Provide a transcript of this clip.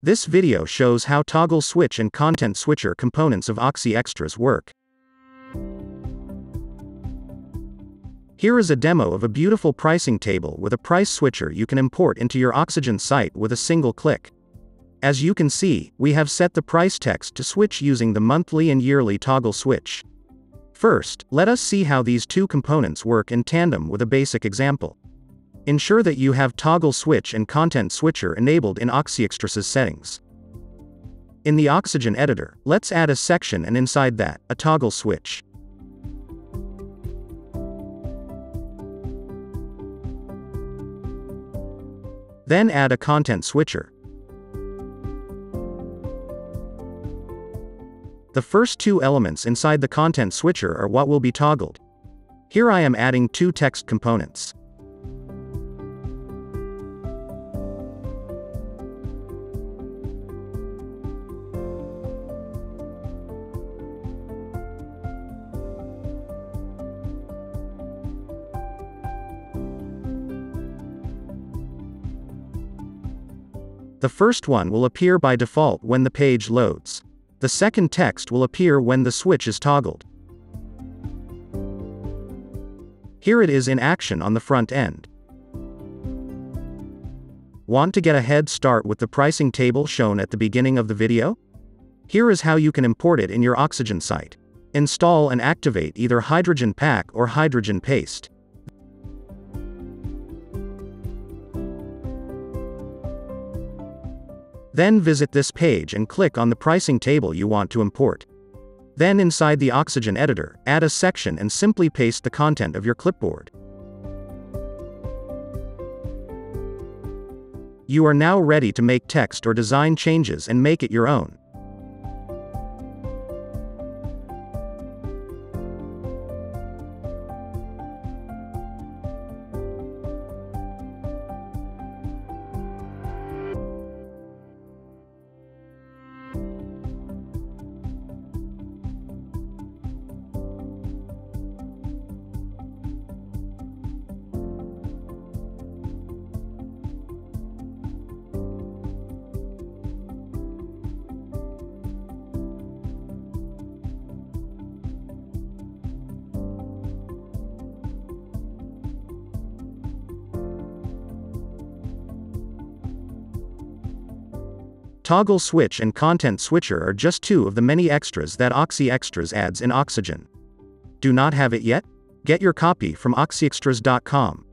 This video shows how toggle switch and content switcher components of OxyExtras work. Here is a demo of a beautiful pricing table with a price switcher you can import into your Oxygen site with a single click. As you can see, we have set the price text to switch using the monthly and yearly toggle switch. First, let us see how these two components work in tandem with a basic example. Ensure that you have toggle switch and content switcher enabled in OxyExtras settings. In the Oxygen editor, let's add a section and inside that, a toggle switch. Then add a content switcher. The first two elements inside the content switcher are what will be toggled. Here I am adding two text components. The first one will appear by default when the page loads. The second text will appear when the switch is toggled. Here it is in action on the front end. Want to get a head start with the pricing table shown at the beginning of the video? Here is how you can import it in your Oxygen site. Install and activate either Hydrogen Pack or Hydrogen Paste. Then visit this page and click on the pricing table you want to import. Then inside the Oxygen editor, add a section and simply paste the content of your clipboard. You are now ready to make text or design changes and make it your own. Toggle switch and content switcher are just two of the many extras that OxyExtras adds in Oxygen. Do not have it yet? Get your copy from oxyextras.com.